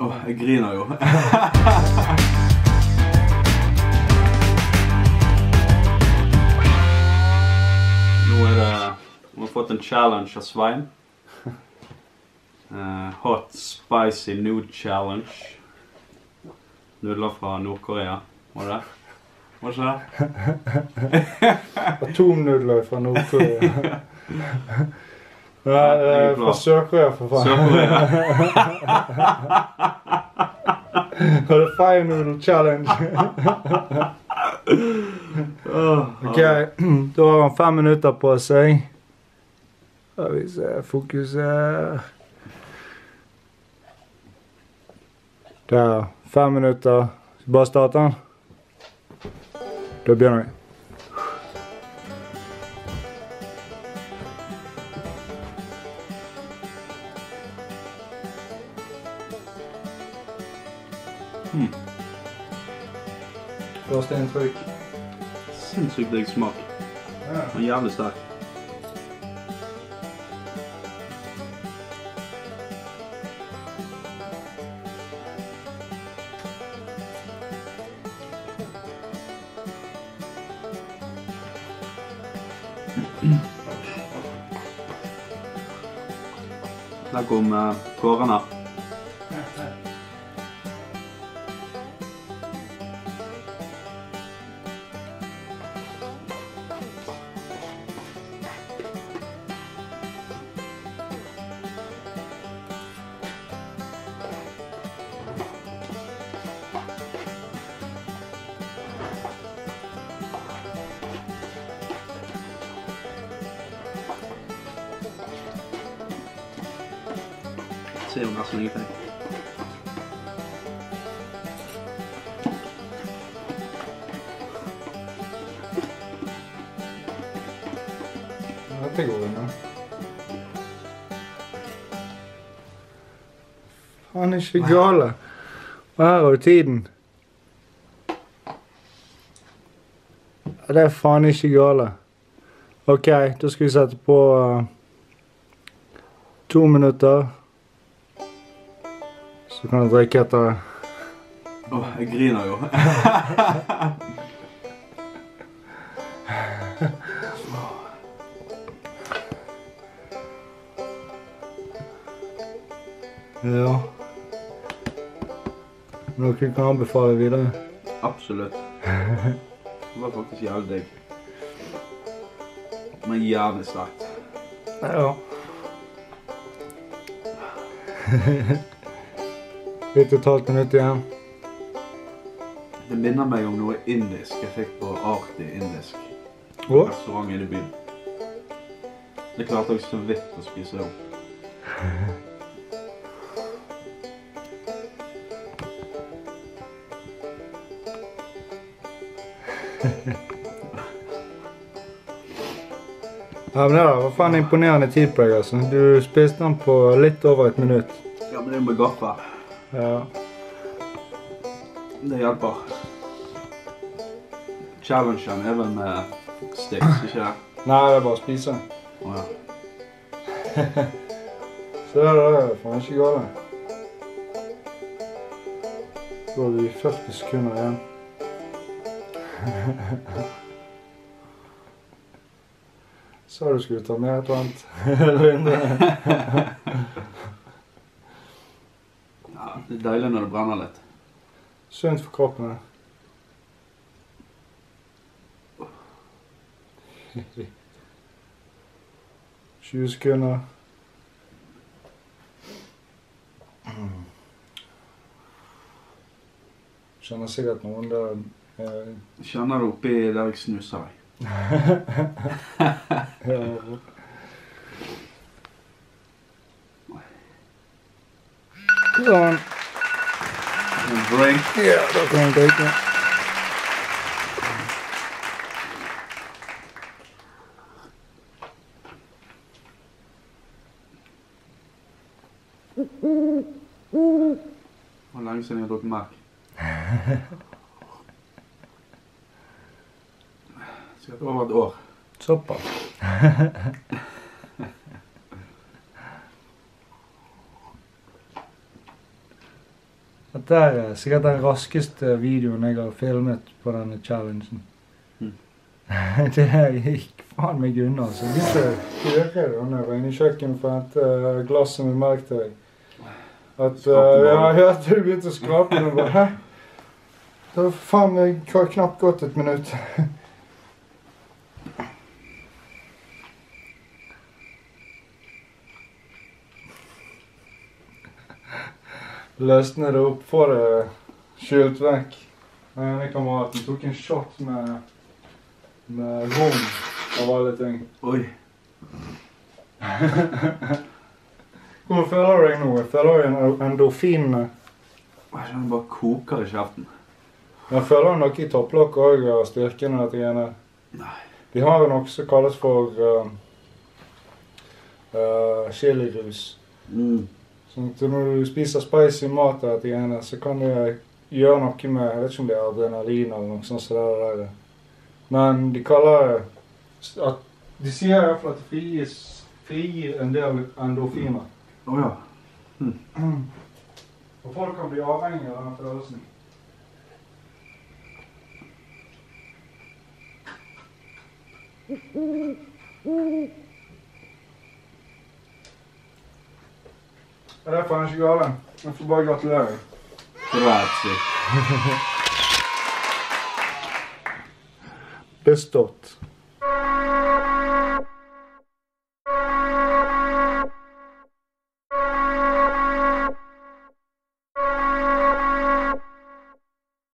Åh, jeg griner jo. Nå er det Vi har fått en challenge av Svein. Uh, hot spicy nude challenge. Nudler fra Nord-Korea. Var det det? Var det ikke det? Atomnudler fra Nord-Korea. Nei, fra Sør-Korea, for faen. Sør-Korea. Det er Fire Noodle Challenge. Ok, da har han fem minutter på seg. Skal vi se, fokuser. Der. Fem minutter. Skal bare starte den. Da begynner vi. Prosthändtryck. Sinnssykt lik smak. Ja. En jävligt stark. Der kom uh. Er jo nesten ingenting. Dette går unna. Faen, er ikke gale. Og her du tiden. Det er faen ikke gale. OK, da skal vi sette på eh, to minutter. Så kan du drikke etter det. Åh, jeg griner jo. Ja. Noe du kan anbefale videre? Absolutt. Det var faktisk jævlig digg. Men jævlig sterkt. Ja. Ett og et halvt minutt igjen. Det minner meg om noe indisk jeg fikk på Arti indisk. Hva? Restaurant inne i byen. Det klarte jeg så vidt å spise opp. Ja, men Det var faen imponerende tid på deg. altså. Du spiste den på litt over et minutt. Ja, men det er med gaffel. Ja. Det hjelper. Challengen er vel med sticks, ikke det? Nei, det er bare å spise. Å ja. Så det er faen ikke galt. Da har vi 40 sekunder igjen. Sa du skulle ta med et eller annet? Det er deilig når det brenner litt. Sunt for kroppen. det. Tjue sekunder. Kjenner sikkert noen der eh, Kjenner du oppi der jeg snuser ja. Sånn. En drink. Ja, da kan jeg drikke. Hvor lenge siden jeg har drukket melk? Sikkert over et år. Såpass. Dette er sikkert den raskeste videoen jeg har filmet på denne challengen. Mm. det gikk faen meg unna. Så jeg begynte å høre når jeg var inne i kjøkkenet for å hente eh, glasset med melk til deg. At uh. Jeg hørte du begynte å skrape og bare, Hæ? Det har faen meg knapt gått et minutt. Løsne det opp, få det skylt vekk. Den ene kameraten tok en shot med, med rom, av alle ting. Oi. Hvordan føler du deg nå? Føler du en- endorfinene? Jeg kjenner bare koker i kjeften. Jeg føler noe i topplokket òg av styrken og dette greiene. Nei. De har jo noe som kalles for uh, uh, chilirus. Mm. Sånn at når du spiser spicy mat av dette greiene, så kan det gjøre noe med Jeg vet ikke om det er adrenalin eller noe sånt. Så det der. Men de kaller det at De sier i hvert fall at det frigis frigir en del endorfiner. Å ja. Og folk kan bli avhengig av den følelsen. Ja, Det er faen ikke gale. Jeg får bare gratulere. Grazie. Bestått.